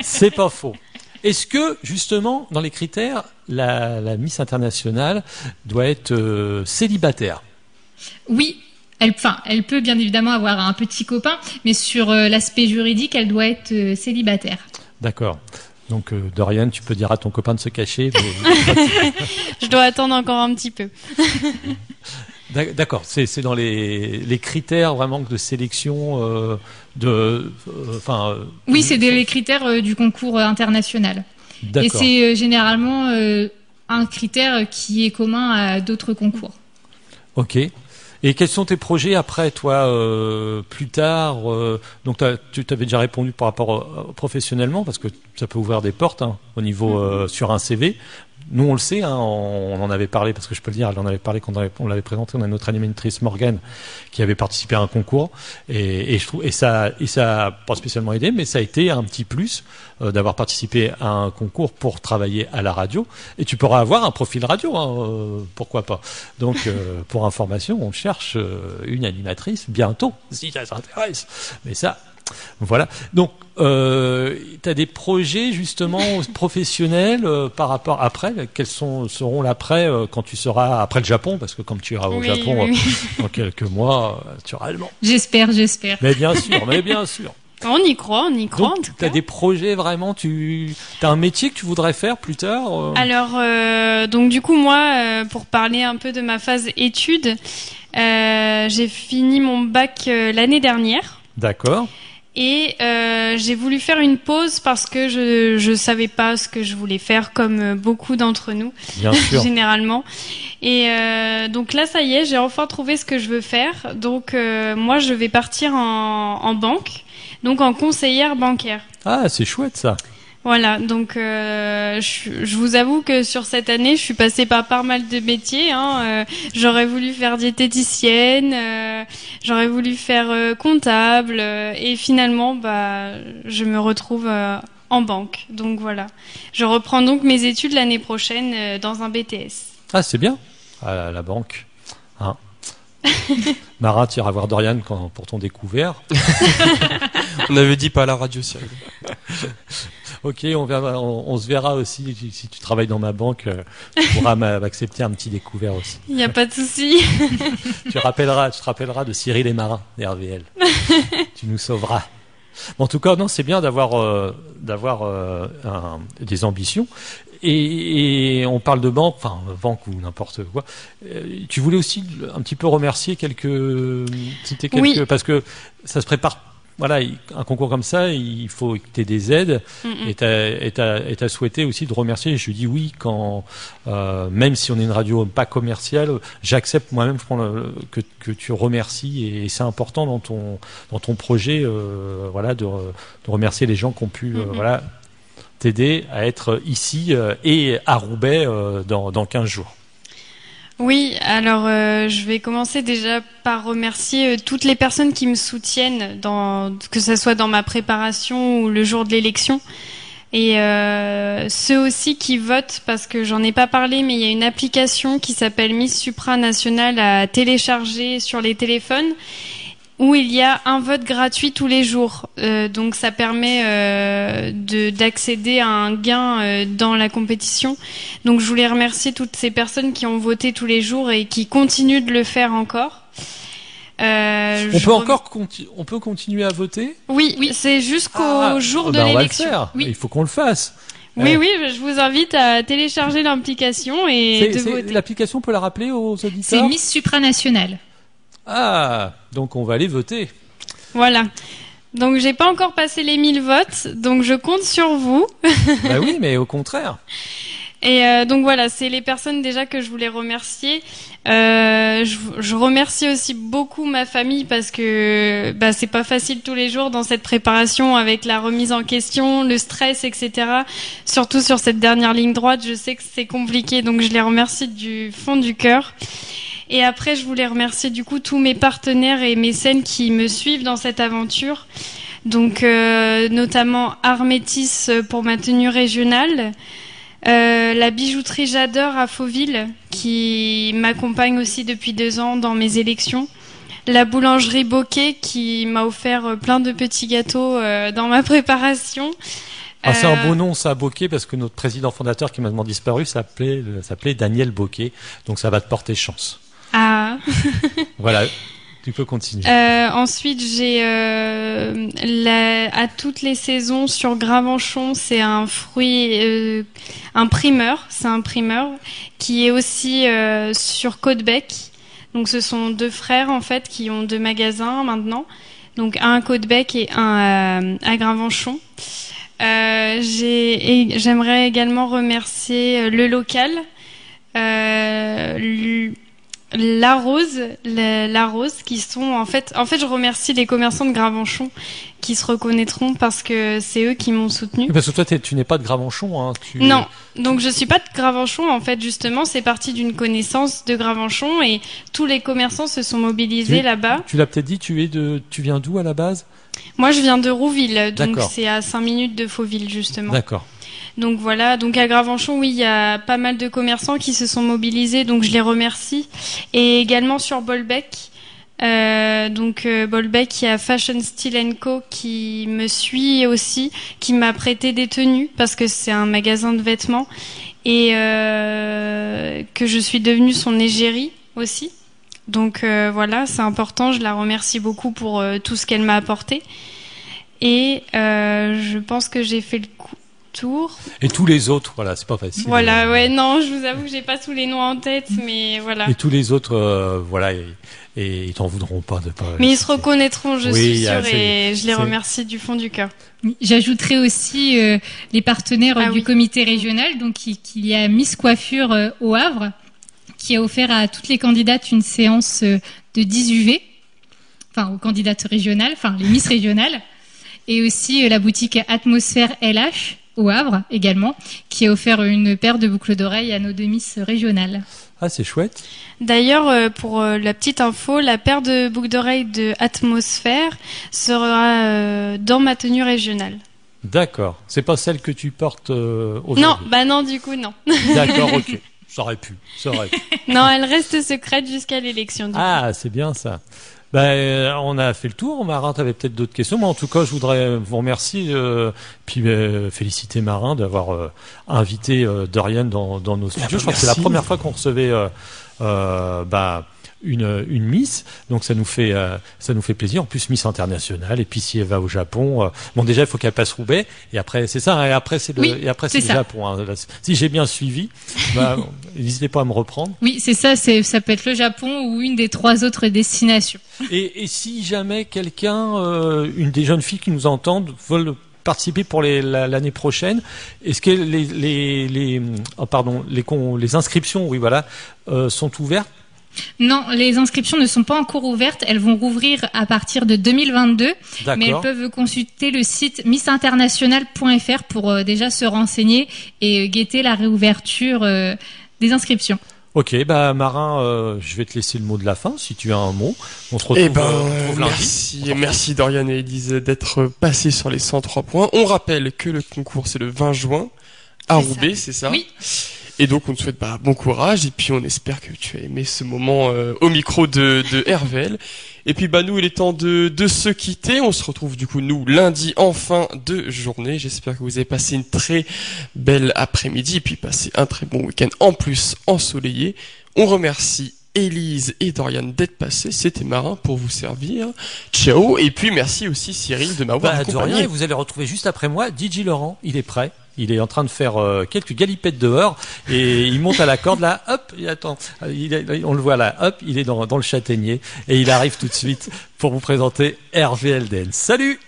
C'est pas faux. Est-ce que, justement, dans les critères, la, la Miss internationale doit être euh, célibataire?
Oui, elle, enfin, elle peut bien évidemment avoir un petit copain, mais sur euh, l'aspect juridique, elle doit être euh, célibataire.
D'accord. Donc, euh, Dorian, tu peux dire à ton copain de se cacher. mais- <laughs>
Je dois attendre encore un petit peu. <laughs>
D'ac- D'accord, c'est dans les, les critères vraiment de sélection euh, de. euh, Enfin. euh,
Oui, c'est les critères euh, du concours international. Et c'est euh, généralement euh, un critère qui est commun à d'autres concours.
Ok. Et quels sont tes projets après, toi, euh, plus tard euh, Donc, t'as- tu t'avais déjà répondu par rapport euh, professionnellement, parce que ça peut ouvrir des portes hein, au niveau euh, sur un CV. Nous, on le sait, hein, on, en avait parlé, parce que je peux le dire, elle en avait parlé quand on avait- on l'avait présenté. On a notre animatrice Morgane qui avait participé à un concours, et, je trouve, et ça, et ça a pas spécialement aidé, mais ça a été un petit plus euh, d'avoir participé à un concours pour travailler à la radio. Et tu pourras avoir un profil radio, hein, euh, pourquoi pas. Donc, euh, pour information, on cherche une animatrice bientôt, si ça s'intéresse. Mais ça, voilà. Donc, euh, tu as des projets justement <laughs> professionnels euh, par rapport après? Quels sont, seront l'après euh, quand tu seras après le Japon? Parce que comme tu iras au
Oui,
Japon
oui.
euh, dans quelques mois, allemand.
J'espère, j'espère.
Mais bien sûr, mais bien sûr.
On y croit, on y croit
tu as des projets vraiment Tu as un métier que tu voudrais faire plus tard euh?
Alors, euh, donc du coup, moi, euh, pour parler un peu de ma phase études, j'ai fini mon bac l'année dernière.
D'accord.
Et euh, j'ai voulu faire une pause parce que je je savais pas ce que je voulais faire comme euh, beaucoup d'entre nous
Bien <laughs> sûr.
généralement. Et euh, donc là ça y est, j'ai enfin trouvé ce que je veux faire. Donc euh, moi je vais partir en, en banque, donc en conseillère bancaire.
Ah, c'est chouette ça.
Voilà, donc euh, je, je vous avoue que sur cette année, je suis passée par pas mal de métiers. Hein. Euh, j'aurais voulu faire diététicienne, euh, j'aurais voulu faire euh, comptable, euh, et finalement, bah, je me retrouve euh, en banque. Donc voilà, je reprends donc mes études l'année prochaine dans un BTS.
Ah, c'est bien. À la, la banque. <laughs> Marat, tu iras voir Dorian quand, pour ton découvert. <laughs>
On avait dit pas à la radio, Cyril. <laughs>
Ok, on, verra, on, on se verra aussi si, tu travailles dans ma banque. euh, tu pourras m'a- m'accepter un petit découvert aussi.
Il n'y a pas de souci.
tu, rappelleras, tu te rappelleras de Cyril et Marin, RVL. tu nous sauveras. En tout cas, non, c'est bien d'avoir euh, d'avoir euh, des ambitions. Et, et on parle de banque, enfin banque ou n'importe quoi. Euh, tu voulais aussi un petit peu remercier quelques, citer quelques,
Oui.
parce que ça se prépare. Voilà, il- un concours comme ça, il faut que tu aies des aides.
Mm, mm.
Et et t'as souhaité aussi de remercier. Je dis oui quand, euh, même si on est une radio pas commerciale, j'accepte moi-même que, que tu remercies et c'est important dans ton dans ton projet, euh, voilà, de, de remercier les gens qui ont pu, euh, voilà, t'aider à être ici euh, et à Roubaix euh, dans dans 15 jours.
Oui, alors euh, je vais commencer déjà par remercier toutes les personnes qui me soutiennent, dans, que ce soit dans ma préparation ou le jour de l'élection. Et ceux aussi qui votent, parce que j'en ai pas parlé, mais il y a une application qui s'appelle Miss Supranationale à télécharger sur les téléphones, où il y a un vote gratuit tous les jours. Euh, donc ça permet euh, de- d'accéder à un gain euh, dans la compétition. Donc je voulais remercier toutes ces personnes qui ont voté tous les jours et qui continuent de le faire encore. Euh,
On peut
rem-
encore conti- on peut continuer à voter?
Oui, c'est jusqu'au
Ah,
jour
oh,
de
ben, on va le
l'élection.
faire.
Oui.
Il faut qu'on le fasse.
oui,
Euh,
oui, je vous invite à télécharger l'application et
C'est-
de
c'est-
voter.
L'application on peut la rappeler aux
C'est
auditeurs.
Miss Supranationale.
Ah, donc on va aller voter.
Voilà. Donc j'ai pas encore passé les 1000 votes, donc je compte sur vous. <laughs>
bah oui, mais au contraire.
Et euh, donc voilà, c'est les personnes déjà que je voulais remercier. Euh, je, je remercie aussi beaucoup ma famille parce que bah, c'est pas facile tous les jours dans cette préparation avec la remise en question, le stress, etc. Surtout sur cette dernière ligne droite, je sais que c'est compliqué, donc je les remercie du fond du cœur. Et après, je voulais remercier du coup tous mes partenaires et mécènes qui me suivent dans cette aventure. Donc, euh, notamment Armétis pour ma tenue régionale, euh, la bijouterie J'adore à Fauville qui m'accompagne aussi depuis deux ans dans mes élections. La boulangerie Bokeh qui m'a offert plein de petits gâteaux euh, dans ma <laughs> préparation.
Ah, c'est un
Euh,
beau nom, ça, Bokeh, parce que notre président fondateur qui m'a demandé disparu s'appelait s'appelait Daniel Bokeh. Donc ça va te porter chance.
Ah.
Voilà, <laughs> tu peux continuer.
Euh, ensuite, j'ai euh, la- à toutes les saisons sur Gravenchon, c'est un fruit, euh, un primeur, c'est un primeur qui est aussi euh, sur Côte-Bec. Donc, ce sont deux frères en fait qui ont deux magasins maintenant. Donc, un à Côte-Bec et un à, à Gravenchon. Euh, j'ai- j'aimerais également remercier euh, le local. Euh, la Rose, la, la Rose, qui sont en fait, en fait, je remercie les commerçants de Gravenchon qui se reconnaîtront parce que c'est eux qui m'ont soutenu.
Parce que toi, tu n'es pas de Gravenchon. Hein, tu...
Non, donc je suis pas de Gravenchon en fait justement, c'est parti d'une connaissance de Gravenchon et tous les commerçants se sont mobilisés là-bas.
Tu l'as peut-être dit, tu es de, tu viens d'où à la base?
Moi, je viens de Rouville, donc c'est à 5 minutes de Fauville justement.
D'accord.
Donc voilà, donc à Gravenchon, oui, il y a pas mal de commerçants qui se sont mobilisés, donc je les remercie. Et également sur Bolbec, euh, donc euh, Bolbec, il y a Fashion Style Co qui me suit aussi, qui m'a prêté des tenues parce que c'est un magasin de vêtements et euh, que je suis devenue son égérie aussi. Donc euh, voilà, c'est important. Je la remercie beaucoup pour euh, tout ce qu'elle m'a apporté. Et je pense que j'ai fait le coup- tour.
Et tous les autres, voilà, c'est pas facile.
Voilà, ouais, non, je vous avoue que j'ai pas tous les noms en tête, mais voilà.
Et tous les autres, euh, voilà, et, et ils t'en voudront pas de pas.
Mais ils se reconnaîtront, je
Oui,
suis sûre, et je les remercie du fond du cœur.
J'ajouterai aussi euh, les partenaires
Ah
du
oui.
comité régional. Donc, il, qu'il y a Miss Coiffure euh, au Havre, qui a offert à toutes les candidates une séance de 10 UV, enfin aux candidates régionales, enfin les Miss régionales, et aussi euh, la boutique Atmosphère LH au Havre également, qui a offert une paire de boucles d'oreilles à nos deux Miss régionales.
Ah, c'est chouette.
D'ailleurs, euh, pour euh, la petite info, la paire de boucles d'oreilles de Atmosphère sera euh, dans ma tenue régionale.
D'accord. C'est pas celle que tu portes euh,
Non,
aujourd'hui.
bah non, du coup, non.
D'accord, ok. <laughs> Ça aurait pu. Ça aurait pu.
non, elle reste secrète jusqu'à l'élection.
Ah, c'est bien ça. Ben, euh, on a fait le tour. Marin, tu avais peut-être d'autres questions. Mais en tout cas, je voudrais vous remercier, euh, puis euh, féliciter Marin d'avoir euh, invité euh, Dorian dans, dans nos studios. je crois que c'est la première fois qu'on recevait bah, une, une Miss. Donc ça nous fait euh, ça nous fait plaisir. En plus, Miss internationale. Et puis si elle va au Japon, euh, bon déjà il faut qu'elle passe Roubaix. Et après c'est ça. hein, et après c'est le
Oui,
et après c'est le
ça.
Japon. hein. Si j'ai bien suivi, bah, <laughs> n'hésitez pas à me reprendre.
Oui, c'est ça, c'est, ça peut être le Japon ou une des trois autres destinations.
Et, et si jamais quelqu'un, euh, une des jeunes filles qui nous entendent, veulent participer pour la- l'année prochaine, est-ce que les, les, les, oh, pardon, les, inscriptions, oui voilà, euh, sont ouvertes?
Non, les inscriptions ne sont pas encore ouvertes. Elles vont rouvrir à partir de 2022. Mais elles peuvent consulter le site missinternational.fr pour euh, déjà se renseigner et euh, guetter la réouverture euh, des inscriptions.
Ok, bah Marin, euh, je vais te laisser le mot de la fin si tu as un mot. On se retrouve,
Eh ben,
euh, on se retrouve lundi.
merci, merci Dorian et Elise d'être passés sur les 103 points. On rappelle que le concours c'est le 20 juin à
C'est ça.
Roubaix, c'est ça?
Oui.
Et donc on te souhaite bah, bon courage et puis on espère que tu as aimé ce moment euh, au micro de, de RVL. Et puis bah nous il est temps de, de se quitter. On se retrouve du coup nous lundi en fin de journée. J'espère que vous avez passé une très belle après-midi et puis passé un très bon week-end en plus ensoleillé. On remercie Élise et Dorian d'être passés. C'était marin pour vous servir. Ciao. Et puis merci aussi Cyril de m'avoir
Bah, de rien,
accompagné.
et vous allez retrouver juste après moi DJ Laurent, il est prêt. Il est en train de faire euh, quelques galipettes dehors et il monte à la corde là, hop, il attend, il est- on le voit là, hop, il est dans, dans le châtaignier et il arrive tout de suite pour vous présenter RVLDN. Salut